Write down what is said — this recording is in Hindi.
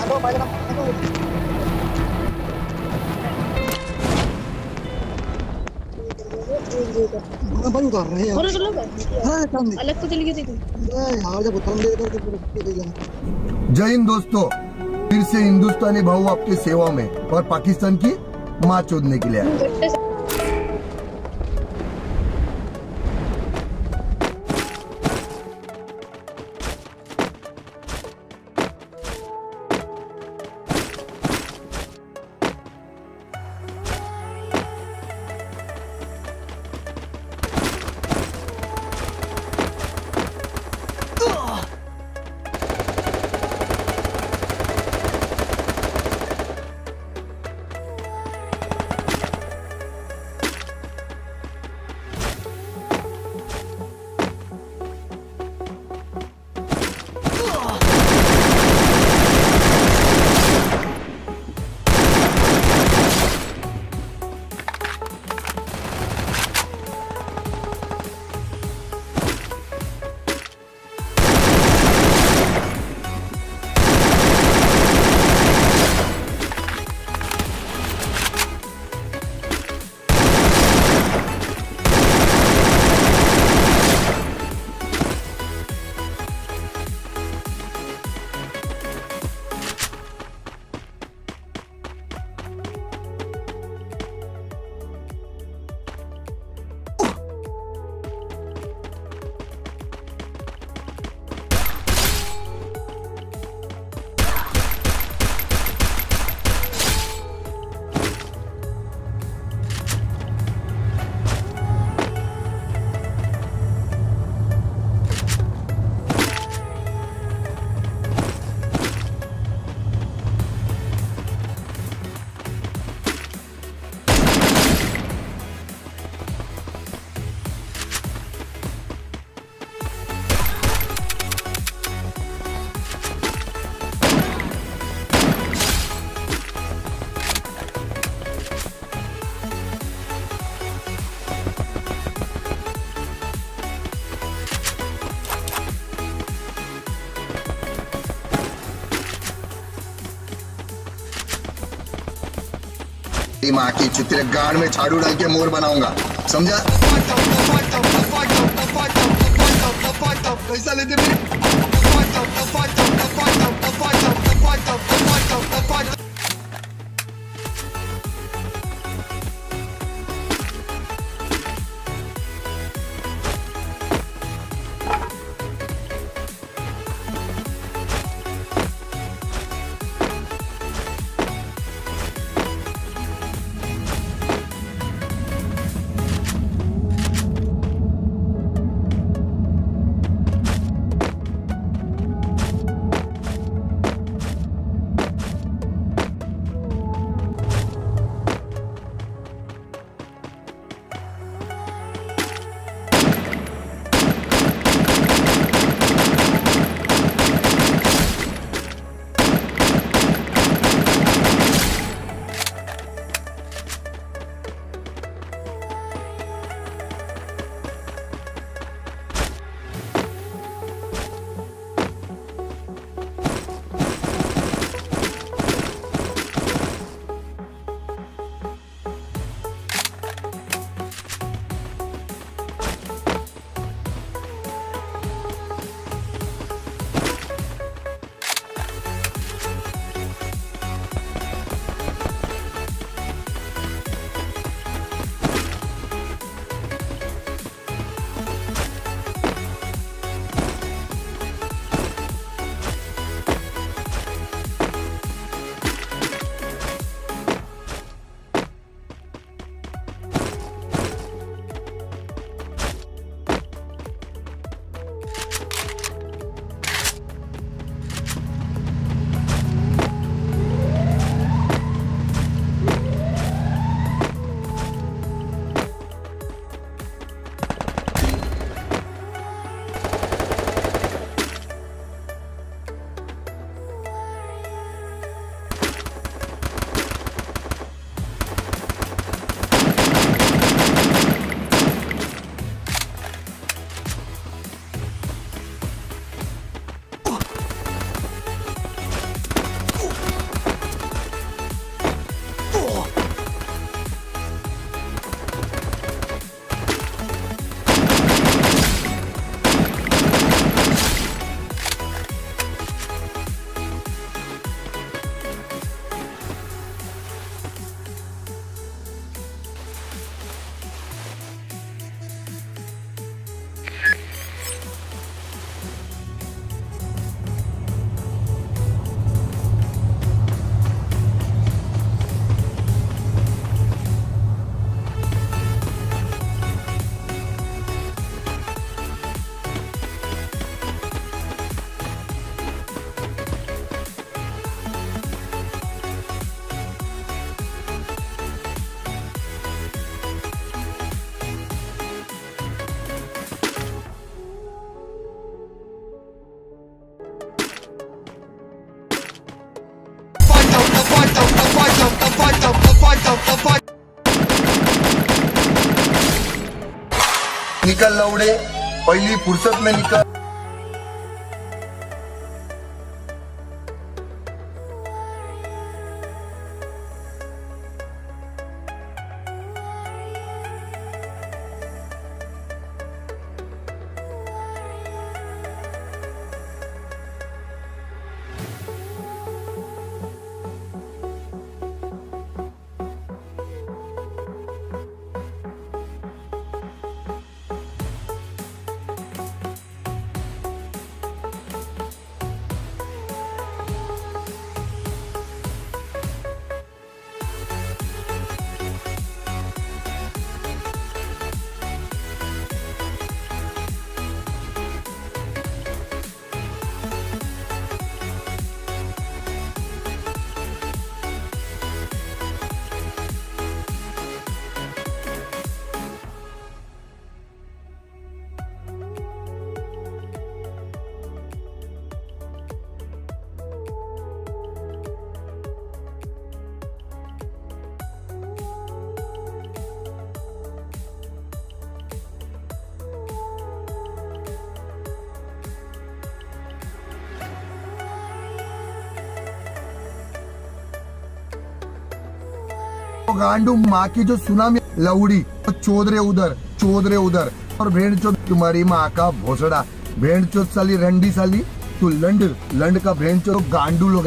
हटो भाई उतार रहे हैं और चलो हाँ। अलग तो चली गई तू। यार जब दे जाना। जय हिंद दोस्तों। फिर से हिंदुस्तानी भाऊ आपकी सेवा में और पाकिस्तान की माँ चोदने के लिए तेरी माँ की चित्र गाड़ में झाड़ू डाल के मोर बनाऊँगा। समझा? निकल लौड़े पहली फुर्सत में निकल. गांडू माँ की जो सुनामी, लवड़ी तो चौधरे उधर चौधरे उधर, और भेड़ चो तुम्हारी माँ का भोसड़ा भेड़ चो साली, रंडी साली, तू लंड लंड का भेड़ चो गांडू लोग